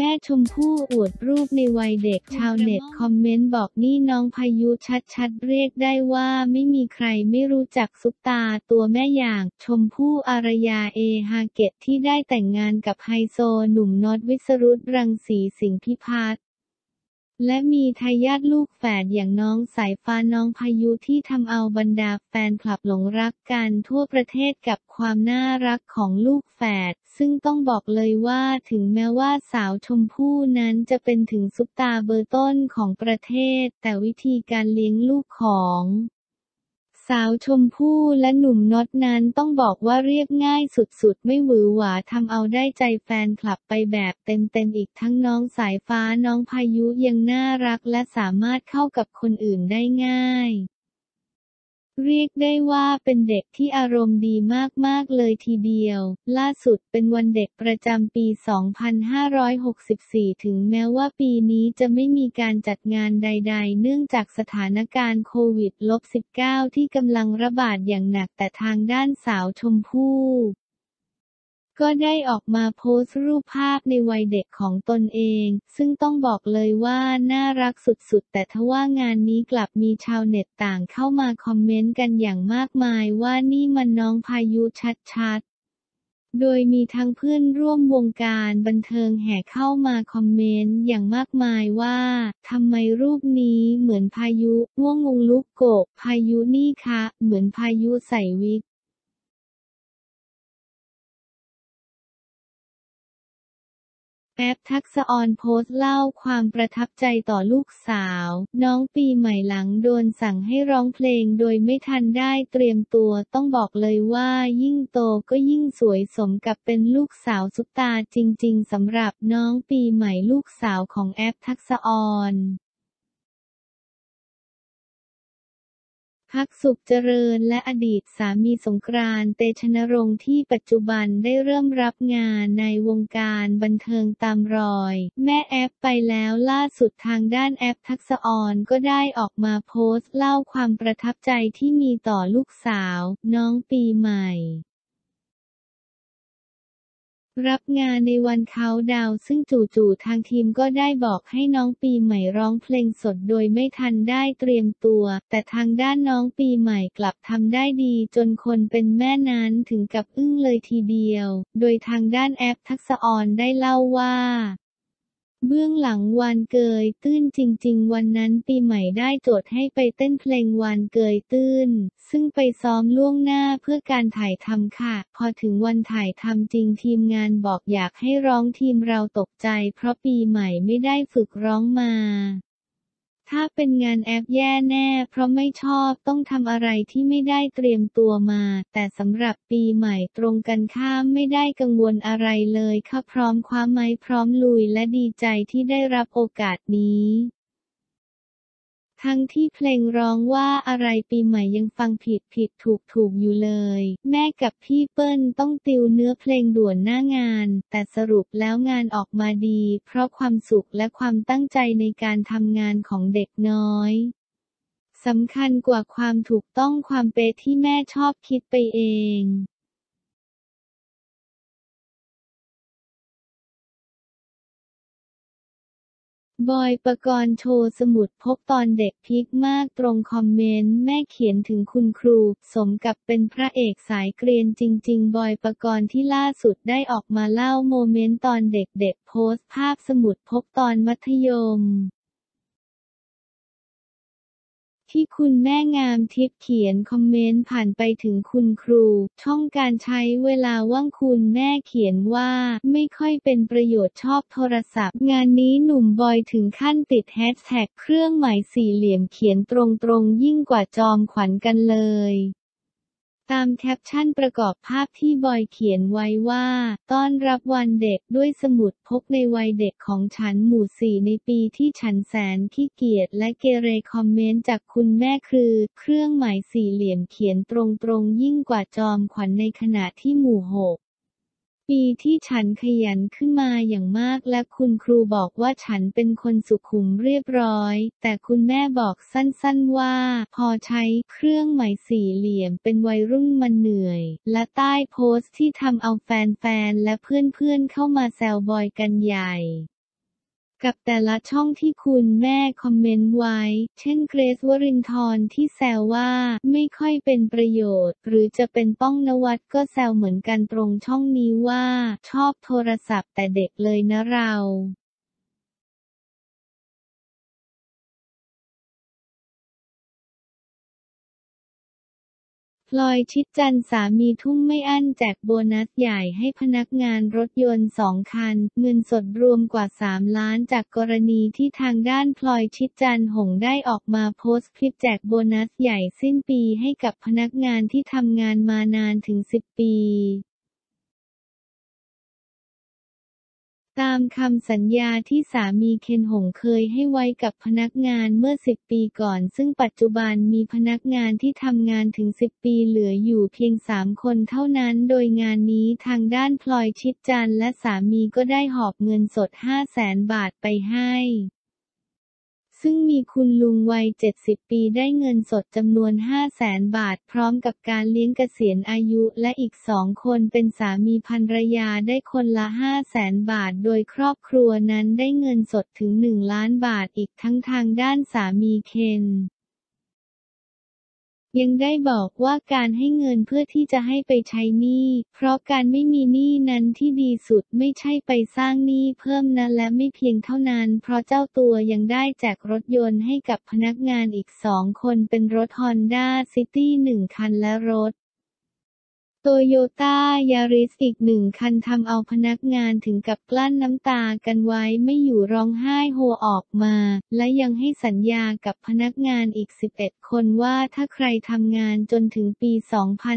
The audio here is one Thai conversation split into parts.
แม่ชมพู่อวดรูปในวัยเด็กชาวเน็ตคอมเมนต์บอกนี่น้องพายุชัดๆ เรียกได้ว่าไม่มีใครไม่รู้จักซุปตาตัวแม่อย่างชมพู่อารยาเอฮาเกตที่ได้แต่งงานกับไฮโซหนุ่มน็อตวิสรุตรังสีสิงห์พิพัฒน์ และมีทายาทลูกแฝดอย่างน้องสายฟ้าน้องพายุที่ทำเอาบรรดาแฟนคลับหลงรักกันทั่วประเทศกับความน่ารักของลูกแฝด ซึ่งต้องบอกเลยว่าถึงแม้ว่าสาวชมพู่นั้นจะเป็นถึงซุปตาเบอร์ต้นของประเทศ แต่วิธีการเลี้ยงลูกของ สาวชมพู่และหนุ่มน็อตนั้นต้องบอกว่าเรียบง่ายสุดๆ ไม่หวือหวาทำเอาได้ใจแฟนคลับไปแบบเต็มๆอีกทั้งน้องสายฟ้าน้องพายุยังน่ารักและสามารถเข้ากับคนอื่นได้ง่าย เรียกได้ว่าเป็นเด็กที่อารมณ์ดีมาก ๆ เลยทีเดียว ล่าสุดเป็นวันเด็กประจำปี 2564 ถึงแม้ว่าปีนี้จะไม่มีการจัดงานใด ๆ เนื่องจากสถานการณ์โควิด -19 ที่กำลังระบาดอย่างหนักแต่ทางด้านสาวชมพู่ ก็ได้ออกมาโพสต์รูปภาพในวัยเด็กของตนเอง ซึ่งต้องบอกเลยว่าน่ารักสุดๆ แต่ทว่างานนี้กลับมีชาวเน็ตต่างเข้ามาคอมเมนต์กันอย่างมากมายว่านี่มันน้องพายุชัดๆโดยมีทั้งเพื่อนร่วมวงการบันเทิงแห่เข้ามาคอมเมนต์อย่างมากมายว่าทำไมรูปนี้เหมือนพายุว่วงงลุกโกะพายุนี่คะ เหมือนพายุใส่วิก แอปทักษออนโพสต์เล่าความประทับใจต่อลูกสาว น้องปีใหม่หลังโดนสั่งให้ร้องเพลงโดยไม่ทันได้เตรียมตัวต้องบอกเลยว่ายิ่งโตก็ยิ่งสวยสมกับเป็นลูกสาวสุดตาจริง ๆสำหรับน้องปีใหม่ลูกสาวของแอปทักษออน พักสุขเจริญและอดีตสามีสงกรานต์เตชนรงค์ที่ปัจจุบันได้เริ่มรับงานในวงการบันเทิงตามรอย แม่แอปไปแล้วล่าสุดทางด้านแอปทักษออนก็ได้ออกมาโพสต์เล่าความประทับใจที่มีต่อลูกสาว น้องปีใหม่ รับงานในวันเขาดาวซึ่งจู่ๆทางทีมก็ได้บอกให้น้องปีใหม่ร้องเพลงสดโดยไม่ทันได้เตรียมตัว แต่ทางด้านน้องปีใหม่กลับทำได้ดีจนคนเป็นแม่นั้นถึงกับอึ้งเลยทีเดียว โดยทางด้านแอปทักษออนได้เล่าว่า เบื้องหลังวานเกยตื้นจริง ๆ วันนั้นปีใหม่ได้โจทย์ให้ไปเต้นเพลงวานเกยตื้น ซึ่งไปซ้อมล่วงหน้าเพื่อการถ่ายทำค่ะ พอถึงวันถ่ายทำจริงทีมงานบอกอยากให้ร้องทีมเราตกใจ เพราะปีใหม่ไม่ได้ฝึกร้องมา ถ้าเป็นงานแอปแย่แน่ เพราะไม่ชอบต้องทำอะไรที่ไม่ได้เตรียมตัวมา แต่สำหรับปีใหม่ตรงกันข้ามไม่ได้กังวลอะไรเลยค่ะพร้อมคว้าไม้พร้อมลุยและดีใจที่ได้รับโอกาสนี้ ทั้งที่เพลงร้องว่าอะไรปีใหม่ยังฟังผิดผิดถูกถูกอยู่เลย แม่กับพี่เปิ้ลต้องติวเนื้อเพลงด่วนหน้างาน แต่สรุปแล้วงานออกมาดี เพราะความสุขและความตั้งใจในการทำงานของเด็กน้อยสำคัญกว่าความถูกต้องความเป๊ะที่แม่ชอบคิดไปเอง บอยประกรณ์โชว์สมุดพบตอนเด็กพิกมากตรงคอมเมนต์ แม่เขียนถึงคุณครู สมกับเป็นพระเอกสายเกรียนจริง ๆ บอยประกรณ์ที่ล่าสุดได้ออกมาเล่าโมเมนต์ตอนเด็กๆโพสต์ภาพสมุดพบตอนมัธยม ที่คุณแม่งามทิพย์เขียนคอมเมนต์ผ่านไปถึงคุณครู ช่องการใช้เวลาว่างคุณแม่เขียนว่าไม่ค่อยเป็นประโยชน์ชอบโทรศัพท์ งานนี้หนุ่มบอยถึงขั้นติดแฮชแท็กเครื่องหมายสี่เหลี่ยมเขียนตรงๆ ยิ่งกว่าจอมขวัญกันเลย ตามแคปชั่นประกอบภาพที่บอยเขียนไว้ว่า ต้อนรับวันเด็กด้วยสมุดพกในวัยเด็กของฉันหมู่สี่ในปีที่ฉันแสนขี้เกียจและเกเรคอมเมนต์จากคุณแม่คือ เครื่องหมายสี่เหลี่ยมเขียนตรงๆ ยิ่งกว่าจอมขวัญในขณะที่หมู่หก ปีที่ฉันขยันขึ้นมาอย่างมากและคุณครูบอกว่าฉันเป็นคนสุขุมเรียบร้อย แต่คุณแม่บอกสั้นๆว่า พอใช้เครื่องหมายสี่เหลี่ยมเป็นวัยรุ่นมันเหนื่อย และใต้โพสต์ที่ทำเอาแฟนๆและเพื่อนๆเข้ามาแซวบอยกันใหญ่ กับแต่ละช่องที่คุณแม่คอมเมนต์ไว้ เช่นเกรซวรินทร์ที่แซวว่าไม่ค่อยเป็นประโยชน์ หรือจะเป็นป้องนวัดก็แซวเหมือนกันตรงช่องนี้ว่า ชอบโทรศัพท์แต่เด็กเลยนะเรา พลอยชิดจันทร์สามีทุ่มไม่อั้นแจกโบนัสใหญ่ให้พนักงานรถยนต์สองคัน เงินสดรวมกว่า 3 ล้านจากกรณีที่ทางด้านพลอยชิดจันทร์หงได้ออกมาโพสต์คลิปแจกโบนัสใหญ่สิ้นปีให้กับพนักงานที่ทำงานมานานถึง 10 ปี ตามคำสัญญาที่สามีเคนหงเคยให้ไว้กับพนักงานเมื่อ 10 ปีก่อน ซึ่งปัจจุบันมีพนักงานที่ทำงานถึง 10 ปีเหลืออยู่เพียง 3 คนเท่านั้น โดยงานนี้ทางด้านพลอยชิดจันและสามีก็ได้หอบเงินสด 5 0 0แสนบาทไปให้ ซึ่งมีคุณลุงวัย 70 ปีได้เงินสดจำนวน 5 0 0แสนบาท พร้อมกับการเลี้ยงเกษียณอายุและอีกสองคนเป็นสามีภรรยาได้คนละ 5 0 0แสนบาท โดยครอบครัวนั้นได้เงินสดถึง 1 ล้านบาทอีกทั้งทางด้านสามีเคน ยังได้บอกว่าการให้เงินเพื่อที่จะให้ไปใช้หนี้ เพราะการไม่มีหนี้นั้นที่ดีสุดไม่ใช่ไปสร้างหนี้เพิ่มนะและไม่เพียงเท่านั้น เพราะเจ้าตัวยังได้แจกรถยนต์ให้กับพนักงานอีกสองคนเป็นรถฮอนด้าซิตี้หนึ่งคันและรถ โตโยต้ายาริสอีกหนึ่งคันทำเอาพนักงานถึงกับกลั้นน้ำตากันไว้ไม่อยู่ร้องไห้โฮออกมา และยังให้สัญญากับพนักงานอีก 11 คนว่าถ้าใครทำงานจนถึงปี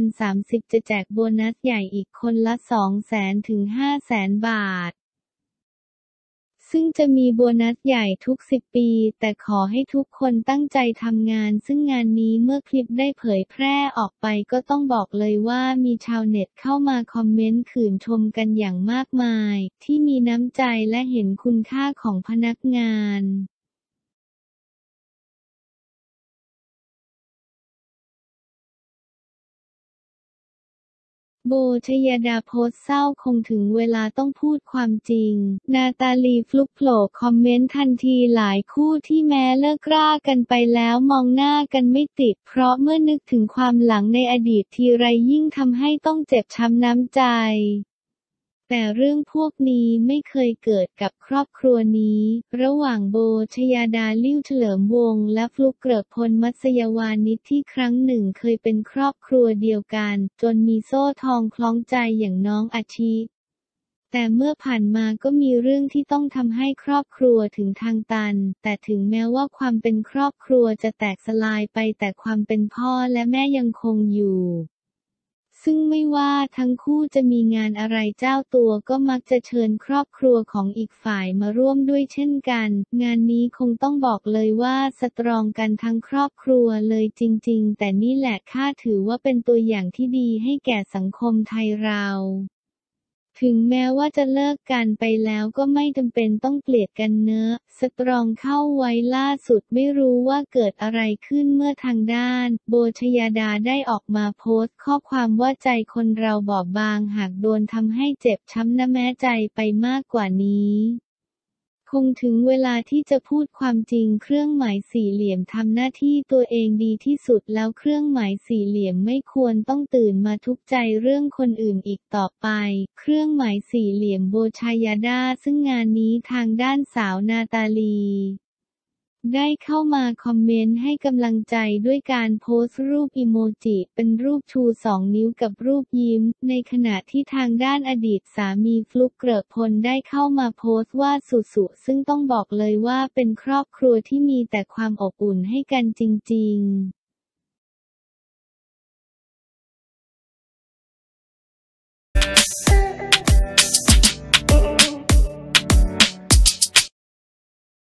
2030 จะแจกโบนัสใหญ่อีกคนละ 200,000 ถึง 500,000 บาท ซึ่งจะมีโบนัสใหญ่ทุก 10 ปี แต่ขอให้ทุกคนตั้งใจทำงาน ซึ่งงานนี้เมื่อคลิปได้เผยแพร่ออกไปก็ต้องบอกเลยว่ามีชาวเน็ตเข้ามาคอมเมนต์ชื่นชมกันอย่างมากมาย ที่มีน้ำใจและเห็นคุณค่าของพนักงาน โบชยดาโพสเศร้าคงถึงเวลาต้องพูดความจริง นาตาลีฟลุกโผล่คอมเมนต์ทันทีหลายคู่ที่แม้เลิกรากันไปแล้วมองหน้ากันไม่ติด เพราะเมื่อนึกถึงความหลังในอดีตทีไรยิ่งทำให้ต้องเจ็บช้ำน้ำใจ แต่เรื่องพวกนี้ไม่เคยเกิดกับครอบครัวนี้ ระหว่างโบชยาดาลิ้วเฉลิมวงศ์และฟลุกเกริกพลมัสยวานิชที่ครั้งหนึ่งเคยเป็นครอบครัวเดียวกัน จนมีโซ่ทองคล้องใจอย่างน้องอาชีแต่เมื่อผ่านมาก็มีเรื่องที่ต้องทำให้ครอบครัวถึงทางตัน แต่ถึงแม้ว่าความเป็นครอบครัวจะแตกสลายไปแต่ความเป็นพ่อและแม่ยังคงอยู่ ซึ่งไม่ว่าทั้งคู่จะมีงานอะไรเจ้าตัวก็มักจะเชิญครอบครัวของอีกฝ่ายมาร่วมด้วยเช่นกัน งานนี้คงต้องบอกเลยว่าสตรองกันทั้งครอบครัวเลยจริง ๆ แต่นี่แหละข้าถือว่าเป็นตัวอย่างที่ดีให้แก่สังคมไทยเรา ถึงแม้ว่าจะเลิกกันไปแล้วก็ไม่จำเป็นต้องเกลียดกันเนื้อ สตรองเข้าไว้ล่าสุดไม่รู้ว่าเกิดอะไรขึ้นเมื่อทางด้าน โบชยาดาได้ออกมาโพสต์ ข้อความว่าใจคนเราบอบบางหากโดนทำให้เจ็บช้ำนะแม้ใจไปมากกว่านี้ คงถึงเวลาที่จะพูดความจริงเครื่องหมายสี่เหลี่ยมทำหน้าที่ตัวเองดีที่สุดแล้วเครื่องหมายสี่เหลี่ยมไม่ควรต้องตื่นมาทุกใจเรื่องคนอื่นอีกต่อไป เครื่องหมายสี่เหลี่ยมโบชายาดาซึ่งงานนี้ทางด้านสาวนาตาลี ได้เข้ามาคอมเมนต์ให้กำลังใจด้วยการโพสต์รูปอิโมจิ เป็นรูปชูสองนิ้วกับรูปยิ้ม ในขณะที่ทางด้านอดีตสามีฟลุกเกรกพลได้เข้ามาโพสต์ว่าสุสุซึ่งต้องบอกเลยว่าเป็นครอบครัวที่มีแต่ความอบอุ่นให้กันจริง ๆ